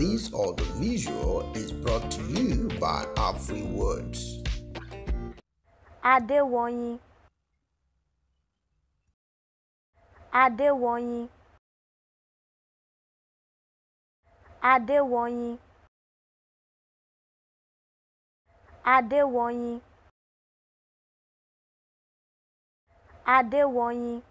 This audiovisual is brought to you by AfriWords. Adéwọ̀yìn Adéwọ̀yìn Adéwọ̀yìn Adéwọ̀yìn Adéwọ̀yìn.